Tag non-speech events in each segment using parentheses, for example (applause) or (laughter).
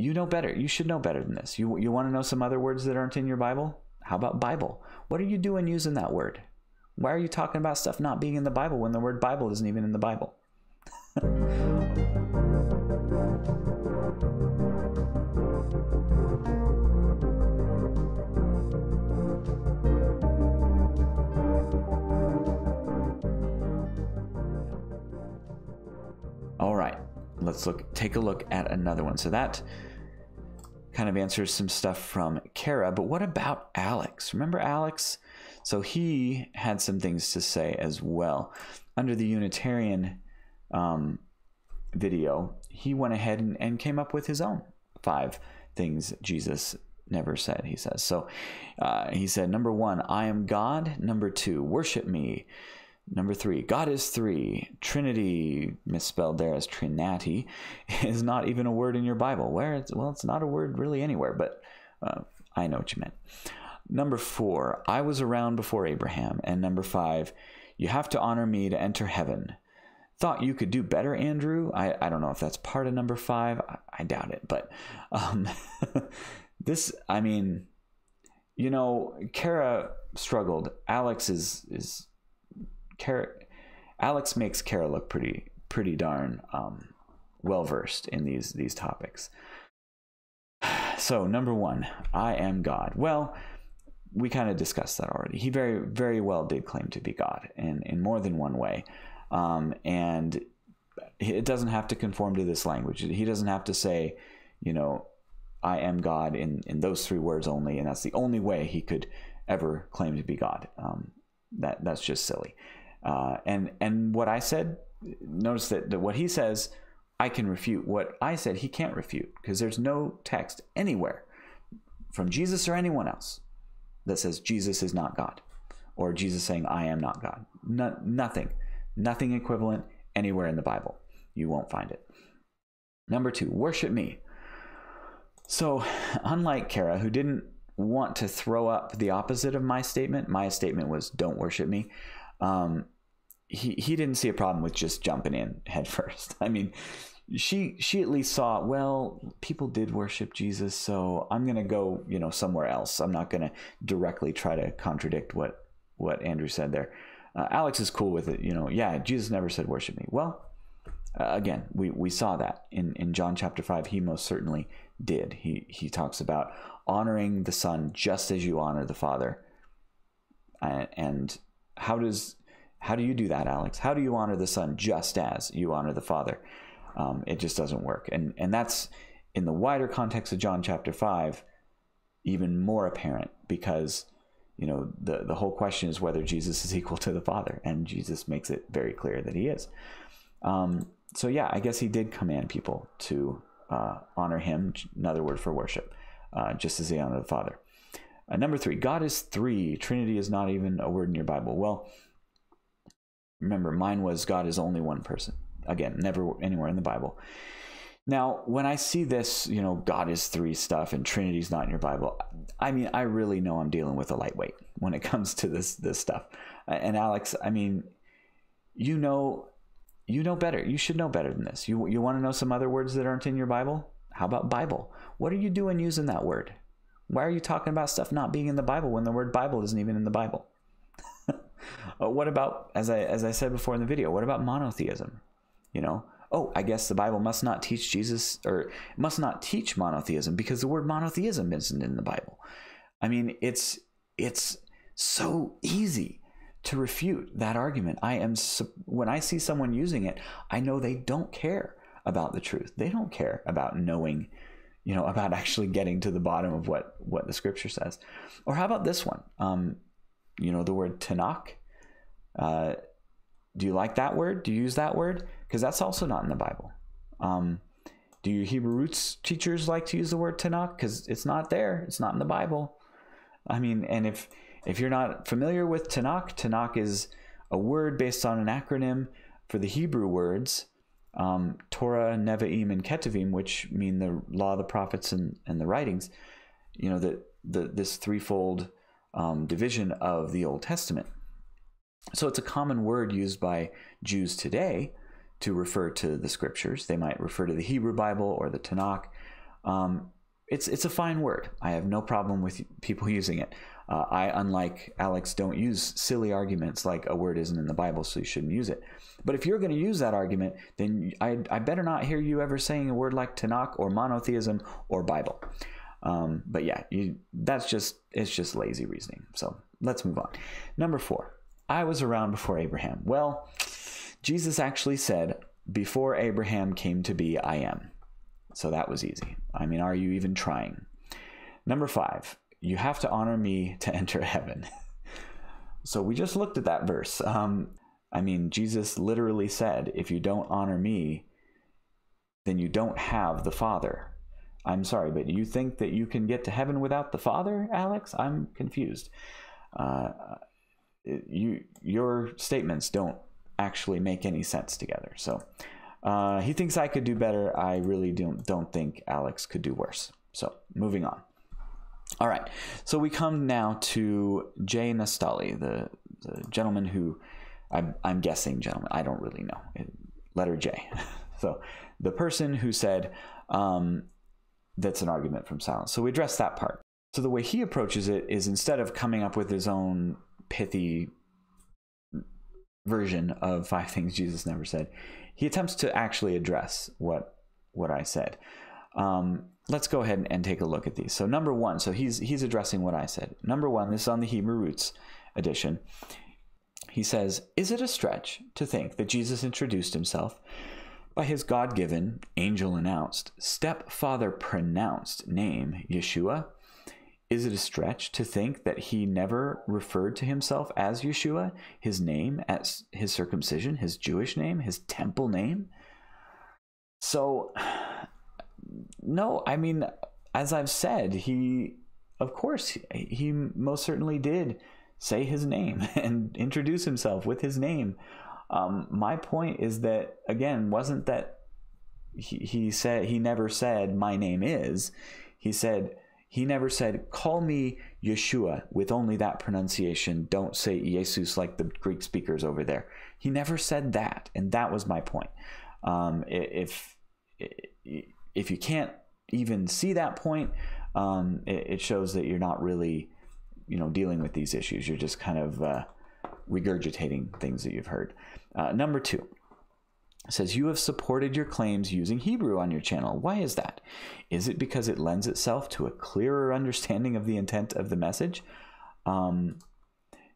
you know better. You should know better than this. You, you want to know some other words that aren't in your Bible? How about Bible? What are you doing using that word? Why are you talking about stuff not being in the Bible when the word Bible isn't even in the Bible? (laughs) All right, let's look. Take a look at another one. So that kind of answers some stuff from Kara. But what about Alex? Remember Alex? So he had some things to say as well. Under the Unitarian um, video, he went ahead and, and came up with his own five things Jesus never said, he says. So uh, he said, number one, I am God. Number two, worship me. Number three, God is three. Trinity, misspelled there as Trinati, (laughs) is not even a word in your Bible. Where it's, well, it's not a word really anywhere, but uh, I know what you meant. Number four, I was around before Abraham. And number five, you have to honor me to enter heaven. Thought you could do better, Andrew. I, I don't know if that's part of number five. I, I doubt it. But um, (laughs) this, I mean, you know, Kara struggled. Alex is is Kara, Alex makes Kara look pretty pretty darn um, well versed in these these topics. (sighs) So number one, I am God. Well, we kind of discussed that already. He very very well did claim to be God in in more than one way, um, and it doesn't have to conform to this language. He doesn't have to say, you know, I am God in in those three words only, and that's the only way he could ever claim to be God. Um, that that's just silly. Uh, and and what I said, notice that, that what he says, I can refute. What I said, he can't refute because there's no text anywhere from Jesus or anyone else that says Jesus is not God or Jesus saying I am not God. No, nothing, nothing equivalent anywhere in the Bible. You won't find it. Number two, worship me. So, unlike Kara, who didn't want to throw up the opposite of my statement, my statement was don't worship me um, he he didn't see a problem with just jumping in (laughs) head first. I mean, she she at least saw well people did worship Jesus, so I'm gonna go you know somewhere else. I'm not gonna directly try to contradict what what Andrew said there. Uh, Alex is cool with it. You know, yeah, Jesus never said worship me. Well, uh, again, we, we saw that in, in John chapter 5. He most certainly did. He, he talks about honoring the Son just as you honor the Father. And, and how does how do you do that, Alex? How do you honor the Son just as you honor the Father? Um, it just doesn't work, and and that's in the wider context of John chapter five, even more apparent because you know the the whole question is whether Jesus is (laughs) equal to the Father, and Jesus makes it very clear that he is. Um, so yeah, I guess he did command people to uh, honor him. Another word for worship, uh, just as they honor the Father. Uh, number three, God is three. Trinity is not even a word in your Bible. Well, remember, mine was God is only one person. Again, never anywhere in the Bible. Now, when I see this, you know, God is three stuff and Trinity's not in your Bible, I mean, I really know I'm dealing with a lightweight when it (laughs) comes to this this stuff. And Alex, I mean, you know, you know better. You should know better than this. You you want to know some other words that aren't in your Bible? How about Bible? What are you doing using that word? Why are you talking about stuff not being in the Bible when the word Bible isn't even in the Bible? Uh, (laughs) what about, as I as I said before in the video, what about monotheism? You know, oh, I guess the Bible must not teach Jesus or must not teach monotheism because the word monotheism isn't in the Bible. I mean, it's it's so easy to refute that argument. I am when I see someone using it, I know they don't care about the truth. They don't care about knowing you know, about actually getting to the bottom of what what the scripture says. Or how about this one? Um, you know, the word Tanakh. Uh, do you like that word? Do you use that word? Because that's also not in the Bible. Um, do your Hebrew roots teachers like to use the word Tanakh? Because it's not there. It's not in the Bible. I mean, and if if you're not familiar with Tanakh, Tanakh is a word based on an acronym for the Hebrew words um, Torah, Nevi'im, and Ketuvim, which mean the law, the prophets, and, and the writings, you know, the, the, this threefold um, division of the Old Testament. So it's a common word used by Jews today to refer to the scriptures. They might refer to the Hebrew Bible or the Tanakh. Um, it's it's a fine word. I have no problem with people (laughs) using it. Uh, I, unlike Alex, don't use silly arguments like a word isn't in the Bible, so you shouldn't use it. But if you're going to use that argument, then I, I better not hear you ever saying a word like Tanakh or monotheism or Bible. Um, but yeah, you, that's just it's just lazy reasoning. So let's move on. Number four, I was around before Abraham. Well, Jesus actually said, "Before Abraham came to be, I am." So that was easy. I mean, are you even trying? Number five, you have to honor me to (laughs) enter heaven. so we just looked at that verse. Um, I mean, Jesus literally said, if you don't honor me, then you don't have the Father. I'm sorry, but you think that you can get to heaven without the Father, Alex? I'm confused. Uh, you, your statements don't actually make any sense together. So uh, he thinks I could do better. I really don't don't think Alex could do worse. So moving on. All right. So we come now to Jay Nastali, the, the gentleman who I'm, I'm guessing gentleman. I don't really know. Letter J. (laughs) so the person who said um, that's an argument from silence. So we address that part. So the way he approaches it is instead of coming up with his own pithy version of five things Jesus never said, he attempts to actually address what what I said. Um, let's go ahead and, and, take a look at these. So number one, so he's he's addressing what I said. Number one, this is on the Hebrew Roots edition. He says, "Is it a stretch to think that Jesus introduced himself by his God-given, angel-announced, stepfather pronounced name, Yeshua?" Is it a stretch to think that he never referred to himself as Yeshua, his name, as his circumcision, his Jewish name, his temple name? So, no, I mean, as I've said, he, of course, he most certainly did say his name (laughs) and introduce himself with his name. Um, my point is that, again, wasn't that he, he said, he never said, my name is. He said, he never said, Call me Yeshua with only that pronunciation. Don't say Jesus like the Greek speakers over there. He never said that. And that was my point. Um, if, if you can't even see that point, um, it, shows that you're not really, you know, dealing with these issues. You're just kind of uh, regurgitating things that you've heard. Uh, number two, says you have supported your claims using Hebrew on your channel. Why is that? Is it because it lends itself to a clearer understanding of the intent of the message? Um,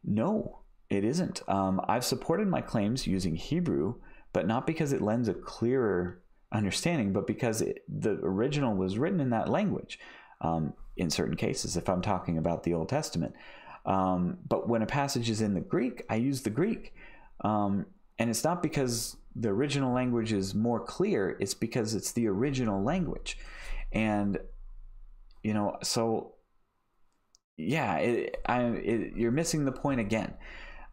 no, it isn't. Um, I've supported my claims using Hebrew, but not because it lends a clearer understanding, but because it, the original was written in that language. Um, in certain cases, if I'm talking about the Old Testament. Um, but when a passage is in the Greek, I use the Greek. Um, and it's not because the original language is more clear, it's because it's the original language. And, you know, so yeah, it, I, it, you're missing the point again.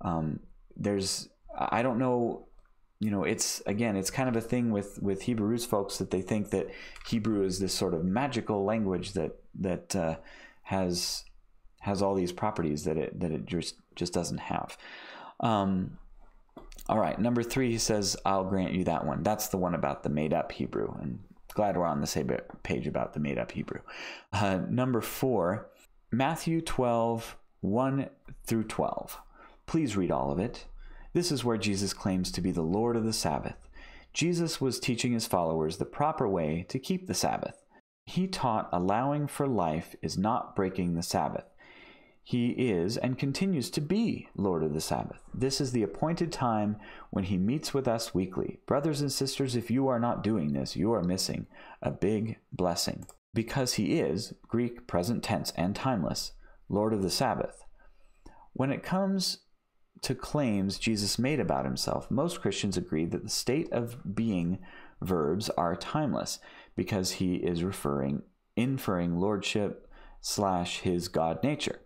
Um, there's, I don't know, you know, it's again, it's kind of a thing with with Hebrew roots folks that they think that Hebrew is this sort of magical language that that uh, has has all these properties that it that it just just doesn't have. Um, all right, number three, he says, I'll grant you that one. That's the one about the made up Hebrew. And glad we're on the same page about the made up Hebrew. Uh, number four, Matthew 12, 1 through 12. Please read all of it. This is where Jesus claims to be the Lord of the Sabbath. Jesus was teaching his followers the proper way to keep the Sabbath. He taught allowing for life is not breaking the Sabbath. He is and continues to be Lord of the Sabbath. This is the appointed time when He meets with us weekly. Brothers and sisters, if you are not doing this, you are missing a big blessing. Because He is, Greek present tense and timeless, Lord of the Sabbath. When it comes to claims Jesus made about Himself, most Christians agree that the state of being verbs are timeless because He is referring, inferring lordship slash His God nature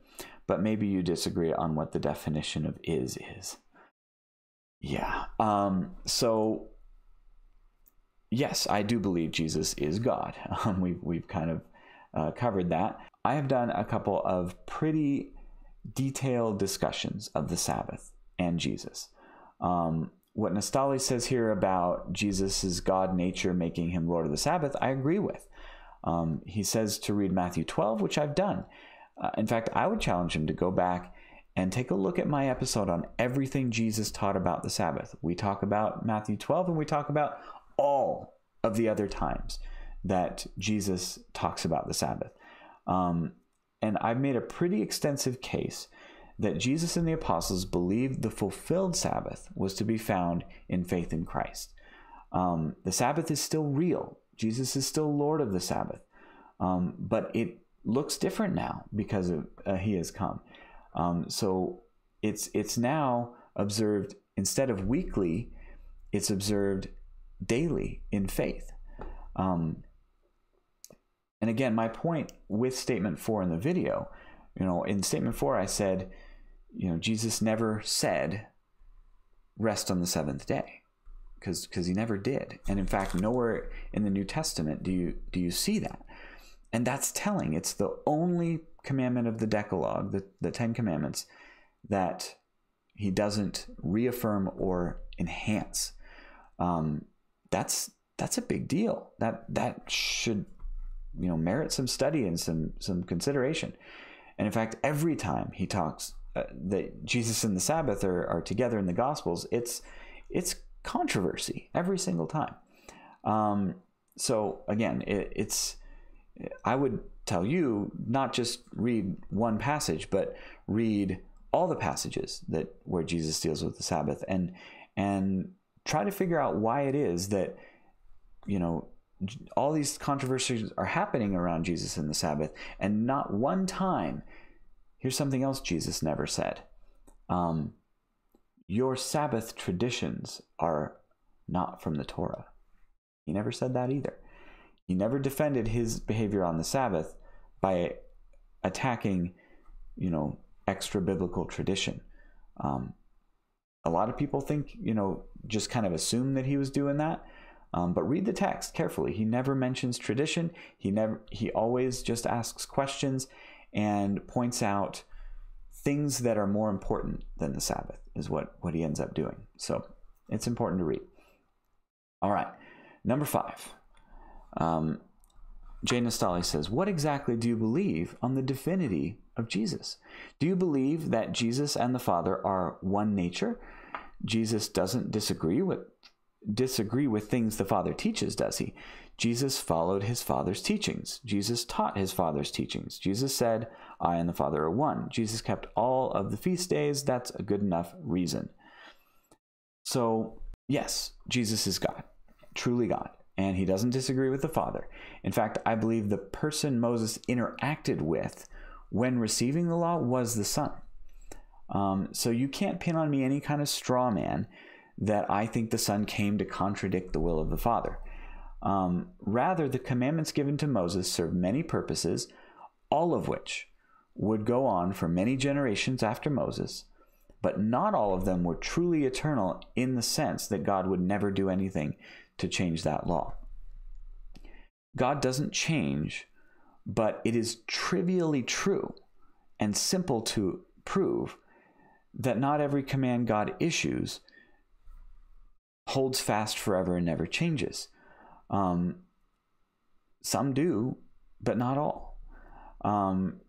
but maybe you disagree on what the definition of is is. Yeah. Um, so yes, I do believe Jesus is God. (laughs) Um, we've we've kind of uh, covered that. I have done a couple of pretty detailed discussions of the Sabbath and Jesus. Um, what Nastali says here about Jesus' God nature making him Lord of the Sabbath, I agree with. Um, he says to read Matthew 12, which I've done. Uh, in fact, I would challenge him to go back and take a look at my episode on everything Jesus taught about the Sabbath. We talk about Matthew 12 and we talk about all of the other times that Jesus talks about the Sabbath. Um, and I've made a pretty extensive case that Jesus and the apostles believed the fulfilled Sabbath was to be found in faith in Christ. Um, the Sabbath is still real. Jesus is still Lord of the Sabbath, um, but it looks different now because of, uh, He has come. Um, so it's it's now observed instead of weekly, it's observed daily in faith. Um, and again, my point with statement four in the video, you know, in statement four, I said, you know, Jesus never said, rest on the seventh day because because he never did. And in fact nowhere in the new testament do you do you see that. And that's telling. It's the only commandment of the decalogue the, the ten commandments that he doesn't reaffirm or enhance. Um, that's that's a big deal. That that should you know merit some study and some some consideration and in fact every time he talks uh, that jesus and the sabbath are, are together in the gospels it's it's controversy every single time. Um, so again, it, it's I would tell you not just read one passage, but read all the passages that where Jesus deals with the Sabbath and and try to figure out why it is that you know all these controversies are happening around Jesus and the Sabbath, and not one time. Here's something else Jesus never said. Um, your Sabbath traditions are not from the Torah. He never said that either. He never defended his behavior on the Sabbath by attacking, you know, extra biblical tradition. Um, a lot of people think, you know, just kind of assume that he was doing that. Um, but read the text carefully. He never mentions tradition. He never. He always just asks questions and points out things that are more important than the Sabbath is what, what he ends up doing. So it's important to read. All right, number five. Um, Jay Nastali says, What exactly do you believe on the divinity of Jesus? Do you believe that Jesus and the Father are one nature? Jesus doesn't disagree with disagree with things the Father teaches, does he? Jesus followed his Father's teachings. Jesus taught his Father's teachings. Jesus said, I and the Father are one. Jesus kept all of the feast days. That's a good enough reason. So, yes, Jesus is God, truly God, and he doesn't disagree with the Father. In fact, I believe the person Moses interacted with when receiving the law was the Son. Um, so you can't pin on me any kind of straw man that I think the Son came to contradict the will of the Father. Um, rather, the commandments given to Moses serve many purposes, all of which would go on for many generations after Moses, but not all of them were truly eternal in the sense that God would never do anything to change that law. God doesn't change, but it is trivially true and simple to prove that not every command God issues holds fast forever and never changes. Um, some do, but not all. Um,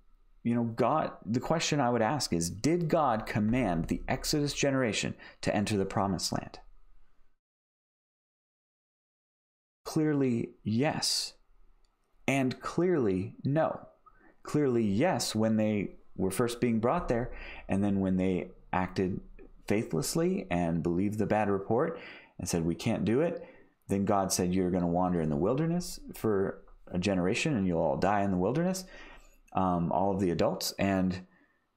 you know, God, the question I would ask is Did God command the Exodus generation to enter the promised land? Clearly, yes. And clearly, no. Clearly, yes, when they were first being brought there, and then when they acted faithlessly and believed the bad report and said, We can't do it, then God said, You're going to wander in the wilderness for a generation and you'll all die in the wilderness um, all of the adults, and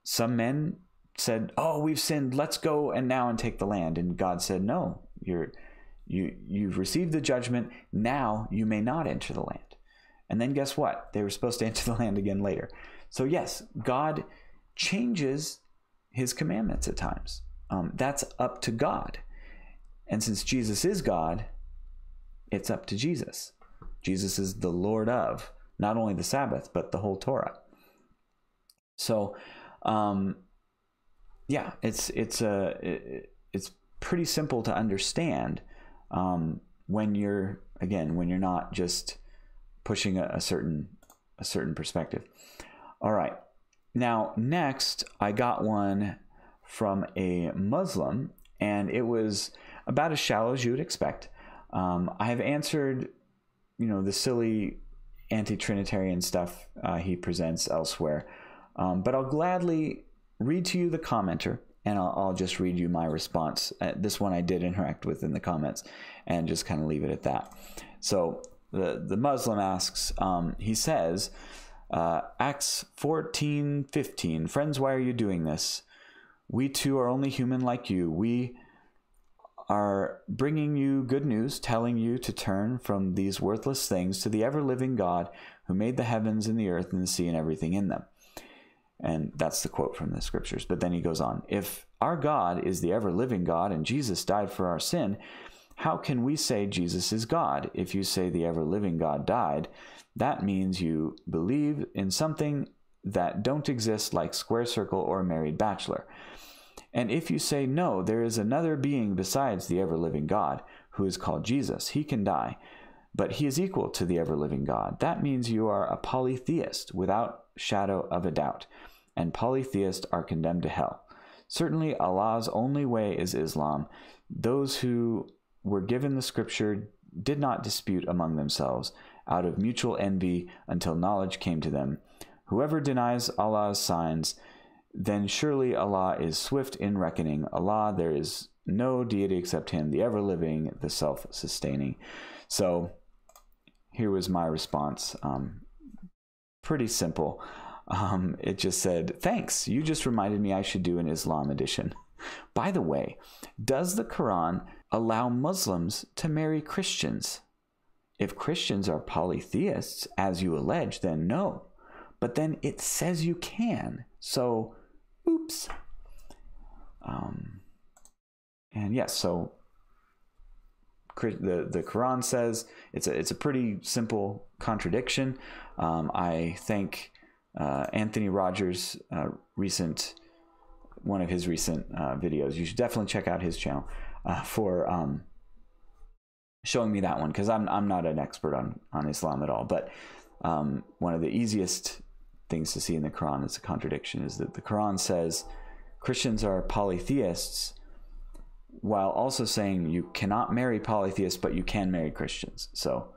some men said, "Oh, we've sinned. Let's go and now and take the land." And God said, "No, you're you you've received the judgment. Now you may not enter the land." And then guess what? They were supposed to enter the land again later. So yes, God changes His commandments at times. Um, that's up to God. And since Jesus is God, it's up to Jesus. Jesus is the Lord of not only the Sabbath, but the whole Torah. So, um, yeah, it's it's a it, it's pretty simple to understand um, when you're again when you're not just pushing a, a certain a certain perspective. All right. Now, next, I got one from a Muslim, and it was about as shallow as you would expect. Um, I have answered, you know, the silly anti-Trinitarian stuff uh, he presents elsewhere, um, but I'll gladly read to you the commenter, and I'll, I'll just read you my response. Uh, this one I did interact with in the comments, and just kind of leave it at that. So the the Muslim asks, um, he says. Uh, Acts 14 15. Friends, why are you doing this? We too are only human like you. We are bringing you good news, telling you to turn from these worthless things to the ever living God who made the heavens and the earth and the sea and everything in them. And that's the quote from the scriptures. But then he goes on If our God is the ever living God and Jesus died for our sin, how can we say Jesus is God? If you say the ever living God died, that means you believe in something that don't exist like square circle or married bachelor. And if you say no, there is another being besides the ever living God, who is called Jesus, he can die, but he is equal to the ever living God. That means you are a polytheist without shadow of a doubt, and polytheists are condemned to hell. Certainly, Allah's only way is Islam. Those who were given the scripture did not dispute among themselves out of mutual envy until knowledge came to them. Whoever denies Allah's signs, then surely Allah is swift in reckoning. Allah, there is no deity except Him, the ever living, the self sustaining. So here was my response. Um, pretty simple. Um, it just said, Thanks, you just reminded me I should do an Islam edition. By the way, does the Quran allow Muslims to marry Christians? If Christians are polytheists, as you allege, then no. But then it says you can. So, Um, and yes, so the the Quran says it's a it's a pretty simple contradiction. Um, I thank uh, Anthony Rogers' uh, recent one of his recent uh, videos. You should definitely check out his channel uh, for um, showing me that one because I'm I'm not an expert on on Islam at all. But um, one of the easiest things to see in the Quran is a contradiction is that the Quran says Christians are polytheists while also saying you cannot marry polytheists, but you can marry Christians. So,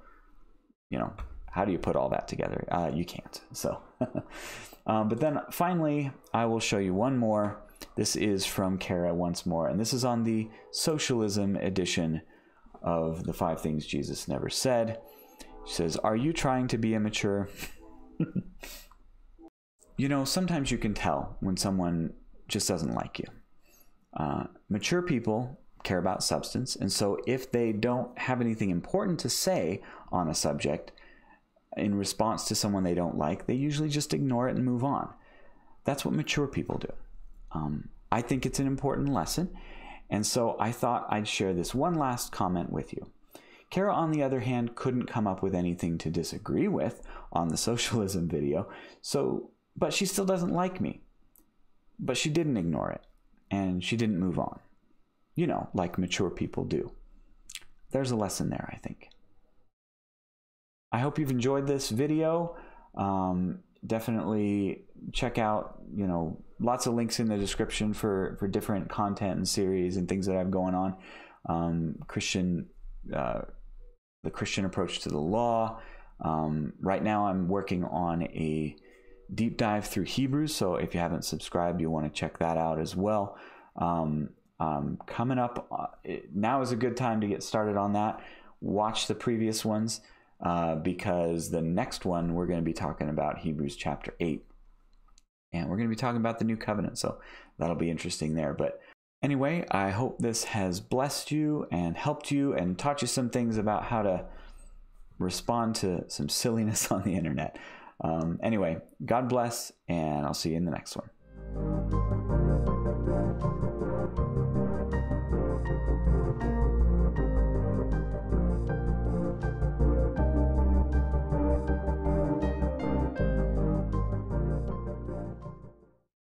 you know, how do you put all that together? Uh, you can't. So, (laughs) um, but then finally, I will show you one more. This is from Kara once more, and this is on the socialism edition of the five things Jesus never said. She says, Are you trying to be immature? (laughs) you know, sometimes you can tell when someone just doesn't like you. Uh, mature people care about substance, and so if they don't have anything important to say on a subject in response to someone they don't like, they usually just ignore it and move on. That's what mature people do. Um, I think it's an important lesson, and so I thought I'd share this one last comment with you. Kara, on the other hand, couldn't come up with anything to disagree with on the (laughs) socialism video, so but she still doesn't like me. But she didn't ignore it, and she didn't move on. You know, like mature people do. There's a lesson there, I think. I hope you've enjoyed this video. Um, definitely check out, you know, lots of links in the description for for different content and series and things that I have going on. Um, Christian, uh, the Christian approach to the law. Um, right now, I'm working on a deep dive through Hebrews. So if you haven't subscribed, you want to check that out as well. Um, um, coming up, uh, now is a good time to get started on that. Watch the previous ones uh, because the next one we're going to be talking about Hebrews chapter 8 and we're going to be talking about the new covenant. So that'll be interesting there. But anyway, I hope this has blessed you and helped you and taught you some things about how to respond to some silliness (laughs) on the internet. Um, anyway, God bless, and I'll see you in the next one.